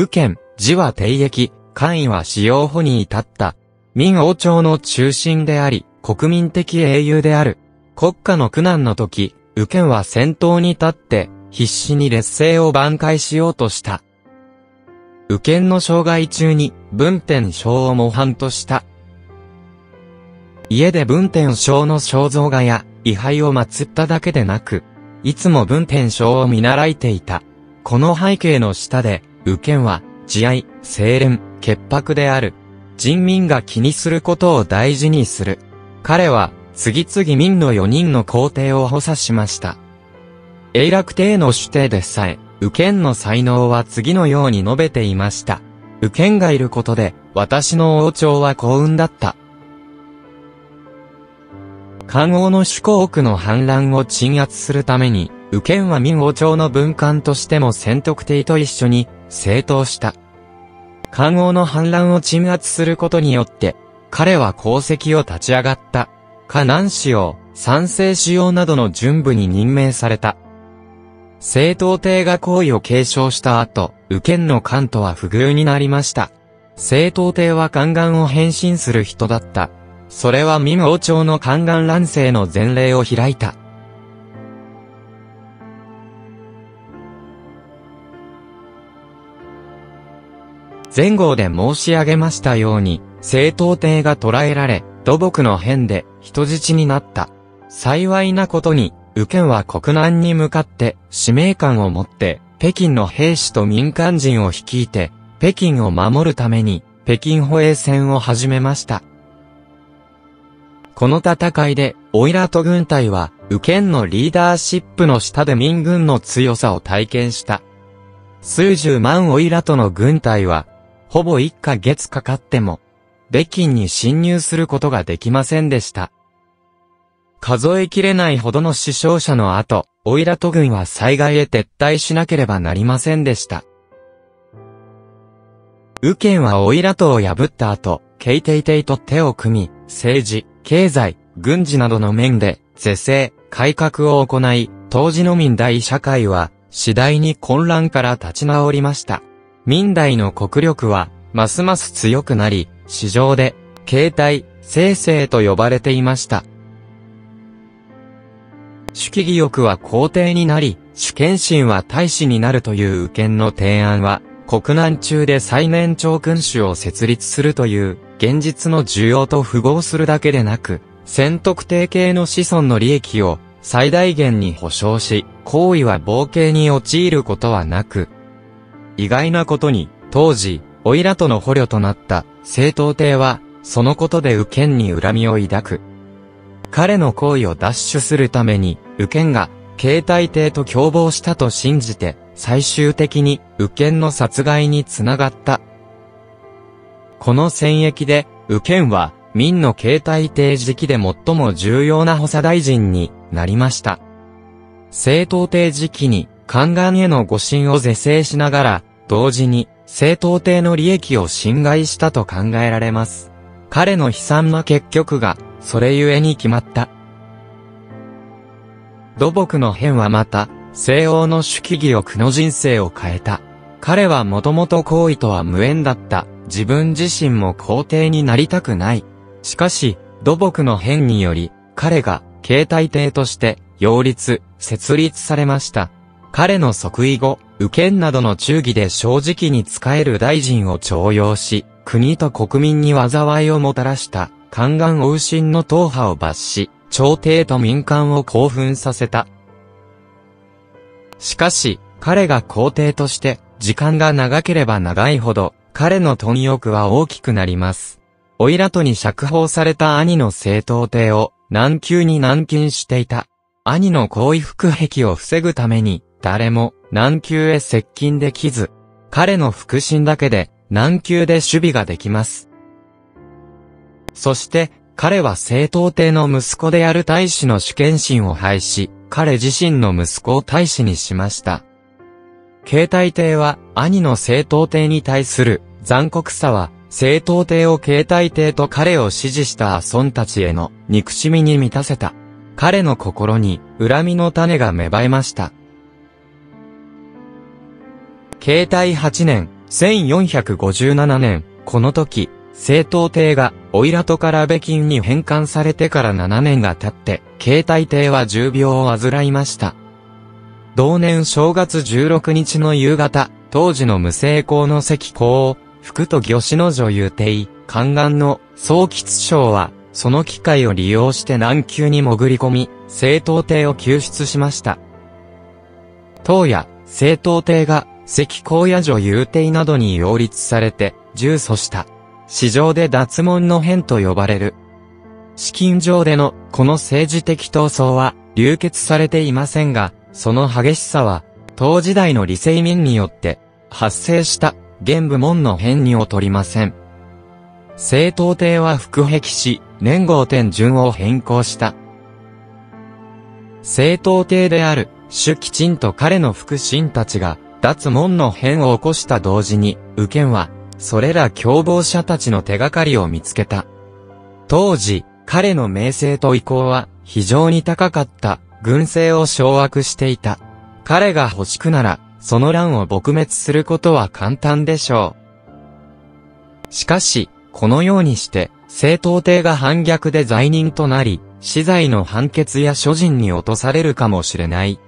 右権、字は定役、官位は使用法に至った。民王朝の中心であり、国民的英雄である。国家の苦難の時、右権は先頭に立って、必死に劣勢を挽回しようとした。右権の障害中に、文天章を模範とした。家で文天章の肖像画や、位牌を祀っただけでなく、いつも文天章を見習いていた。この背景の下で、右権は、慈愛、清廉、潔白である。人民が気にすることを大事にする。彼は、次々民の4人の皇帝を補佐しました。永楽帝の主帝でさえ、右権の才能は次のように述べていました。右権がいることで、私の王朝は幸運だった。漢王の主公国の反乱を鎮圧するために、右権は民王朝の文官としても戦徳帝と一緒に、正当した。漢王の反乱を鎮圧することによって、彼は功績を立ち上がった。河南使用、賛成使用などの準部に任命された。政党帝が行為を継承した後、右権の官とは不遇になりました。政党帝は宦官を変身する人だった。それは民王朝の宦官乱世の前例を開いた。前後で申し上げましたように、政党帝が捕らえられ、土木の変で人質になった。幸いなことに、右権は国難に向かって使命感を持って、北京の兵士と民間人を率いて、北京を守るために、北京保衛戦を始めました。この戦いで、オイラト軍隊は、右権のリーダーシップの下で民軍の強さを体験した。数十万オイラトの軍隊は、ほぼ一ヶ月かかっても、北京に侵入することができませんでした。数えきれないほどの死傷者の後、オイラト軍は災害へ撤退しなければなりませんでした。右権はオイラトを破った後、ケイテイテイと手を組み、政治、経済、軍事などの面で、是正、改革を行い、当時の民大社会は、次第に混乱から立ち直りました。民大の国力は、ますます強くなり、市場で、携帯、生成と呼ばれていました。主義欲は皇帝になり、主権心は大使になるという右権の提案は、国難中で最年長君主を設立するという現実の需要と符合するだけでなく、選徳定系の子孫の利益を最大限に保障し、行為は冒険に陥ることはなく、意外なことに、当時、オイラとの捕虜となった政党帝は、そのことで右権に恨みを抱く。彼の行為を奪取するために、右権が、携帯帝と共謀したと信じて、最終的に、右権の殺害につながった。この戦役で、右権は、民の携帯帝時期で最も重要な補佐大臣になりました。政党帝時期に、宦官への誤信を是正しながら、同時に、政党帝の利益を侵害したと考えられます。彼の悲惨な結局が、それゆえに決まった。土木の変はまた、西欧の主義義欲の人生を変えた。彼はもともと行為とは無縁だった。自分自身も皇帝になりたくない。しかし、土木の変により、彼が、携帯帝として、擁立、設立されました。彼の即位後、右権などの忠義で正直に仕える大臣を徴用し、国と国民に災いをもたらした、宦官王神の党派を罰し、朝廷と民間を興奮させた。しかし、彼が皇帝として、時間が長ければ長いほど、彼の貪欲は大きくなります。オイラトに釈放された兄の政党帝を、難宮に軟禁していた。兄の行為腹壁を防ぐために、誰も、難宮へ接近できず、彼の腹心だけで、難宮で守備ができます。そして、彼は政党帝の息子である大使の主権心を廃し、彼自身の息子を大使にしました。携帯帝は兄の政党帝に対する残酷さは政党帝を携帯帝と彼を支持した孫たちへの憎しみに満たせた。彼の心に恨みの種が芽生えました。携帯8年1457年、この時、政党帝が、オイラトから北京に返還されてから7年が経って、携帯帝は重病を患いました。同年正月16日の夕方、当時の無成功の石膏を、福と魚子の女優帝、宦官の総吉将は、その機会を利用して南宮に潜り込み、政党帝を救出しました。当夜、政党帝が、石膏や女優帝などに擁立されて、重訴した。市場で脱門の変と呼ばれる。資金上でのこの政治的闘争は流血されていませんが、その激しさは、当時代の理性民によって発生した現部門の変に劣りません。政党帝は伏壁し、年号天順を変更した。政党帝である、主吉鎮と彼の腹心たちが、脱門の変を起こした同時に、右賢は、それら共謀者たちの手がかりを見つけた。当時、彼の名声と意向は非常に高かった軍政を掌握していた。彼が欲しくなら、その乱を撲滅することは簡単でしょう。しかし、このようにして、政党帝が反逆で罪人となり、死罪の判決や諸人に落とされるかもしれない。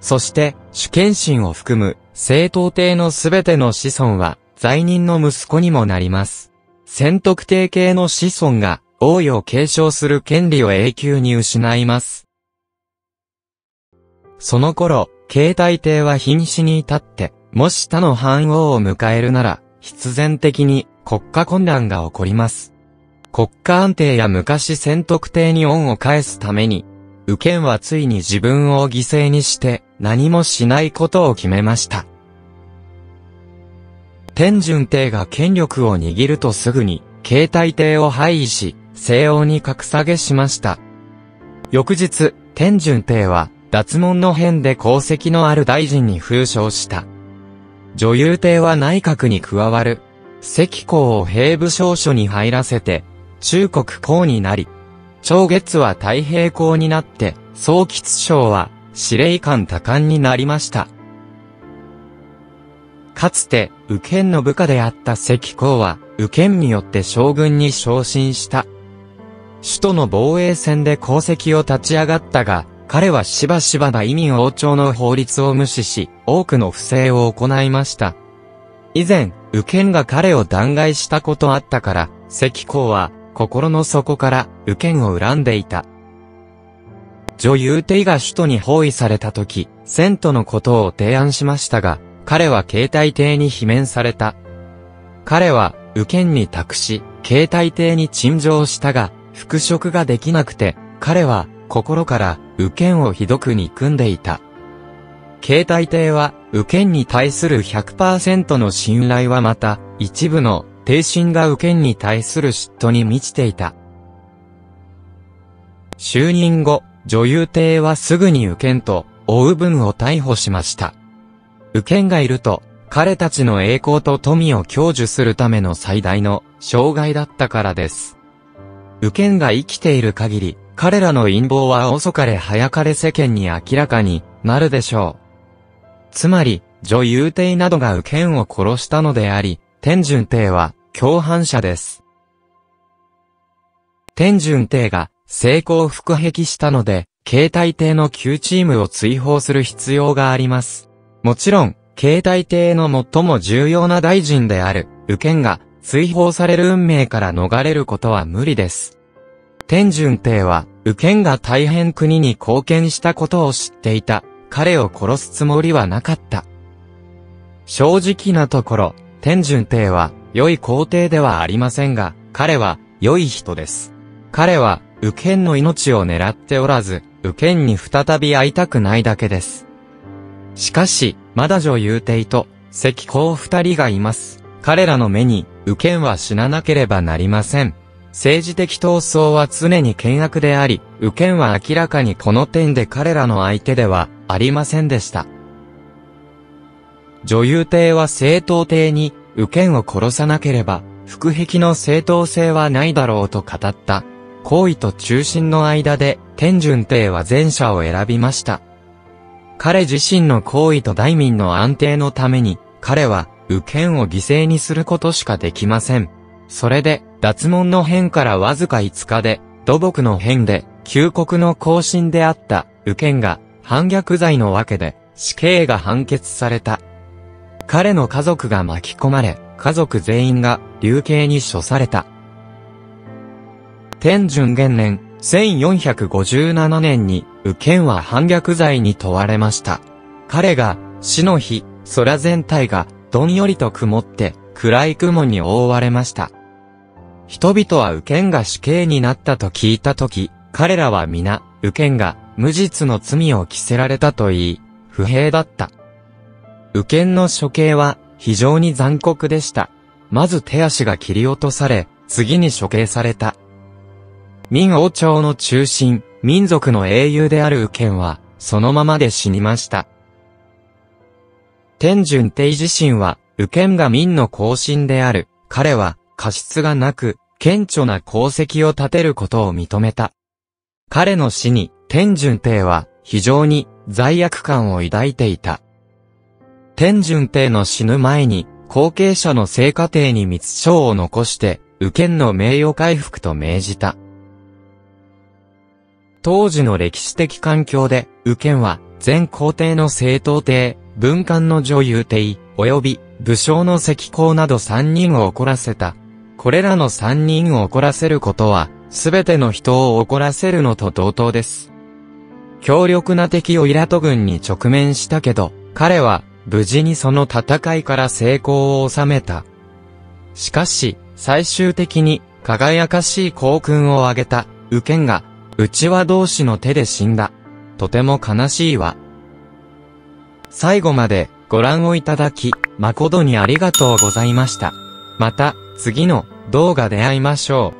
そして、主権心を含む、政党帝のすべての子孫は、罪人の息子にもなります。選徳帝系の子孫が、王位を継承する権利を永久に失います。その頃、携帯帝は瀕死に至って、もし他の藩王を迎えるなら、必然的に国家混乱が起こります。国家安定や昔選徳帝に恩を返すために、右賢はついに自分を犠牲にして何もしないことを決めました。天順帝が権力を握るとすぐに、携帯帝を廃位し、西欧に格下げしました。翌日、天順帝は、脱門の変で功績のある大臣に封賞した。女優帝は内閣に加わる。石公を兵部省所に入らせて、中国公になり、長月は太平公になって、総吉省は司令官多官になりました。かつて、右賢の部下であった石公は、右賢によって将軍に昇進した。首都の防衛戦で功績を立ち上がったが、彼はしばしば大民王朝の法律を無視し、多くの不正を行いました。以前、右賢が彼を弾劾したことあったから、石公は、心の底から右賢を恨んでいた。女優帝が首都に包囲された時、セントのことを提案しましたが、彼は携帯艇に罷免された。彼は、右賢に託し、携帯艇に陳情したが、復職ができなくて、彼は、心から、右賢をひどく憎んでいた。携帯艇は、右賢に対する100%の信頼はまた、一部の、帝心が右賢に対する嫉妬に満ちていた。就任後、女優帝はすぐに右賢と、追う分を逮捕しました。右賢がいると、彼たちの栄光と富を享受するための最大の障害だったからです。右賢が生きている限り、彼らの陰謀は遅かれ早かれ世間に明らかになるでしょう。つまり、女優帝などが右賢を殺したのであり、天順帝は共犯者です。天順帝が成功伏壁したので、携帯帝の旧チームを追放する必要があります。もちろん、携帯艇の最も重要な大臣である、右賢が、追放される運命から逃れることは無理です。天順帝は、右賢が大変国に貢献したことを知っていた。彼を殺すつもりはなかった。正直なところ、天順帝は、良い皇帝ではありませんが、彼は、良い人です。彼は、右賢の命を狙っておらず、右賢に再び会いたくないだけです。しかし、まだ女優帝と、石膏二人がいます。彼らの目に、右賢は死ななければなりません。政治的闘争は常に険悪であり、右賢は明らかにこの点で彼らの相手ではありませんでした。女優帝は正当帝に右賢を殺さなければ、腹壁の正当性はないだろうと語った。行為と中心の間で、天順帝は前者を選びました。彼自身の行為と大民の安定のために、彼は、右剣を犠牲にすることしかできません。それで、脱門の変からわずか5日で、土木の変で、旧国の更新であった右剣が反逆罪のわけで死刑が判決された。彼の家族が巻き込まれ、家族全員が流刑に処された。天順元年、1457年に、右剣は反逆罪に問われました。彼が、死の日、空全体が、どんよりと曇って、暗い雲に覆われました。人々は右剣が死刑になったと聞いたとき、彼らは皆、右剣が無実の罪を着せられたと言い、不平だった。右剣の処刑は非常に残酷でした。まず手足が切り落とされ、次に処刑された。明王朝の中心、民族の英雄である右剣は、そのままで死にました。天順帝自身は、右剣が民の後進である。彼は、過失がなく、顕著な功績を立てることを認めた。彼の死に、天順帝は、非常に罪悪感を抱いていた。天順帝の死ぬ前に、後継者の聖家庭に密書を残して、右剣の名誉回復と命じた。当時の歴史的環境で、右剣は、全皇帝の正当帝、文官の女優帝、及び、武将の石膏など三人を怒らせた。これらの三人を怒らせることは、すべての人を怒らせるのと同等です。強力な敵をイラト軍に直面したけど、彼は無事にその戦いから成功を収めた。しかし、最終的に輝かしい功勲を挙げた、右剣が、うちわ同士の手で死んだ。とても悲しいわ。最後までご覧をいただき、誠にありがとうございました。また、次の動画で会いましょう。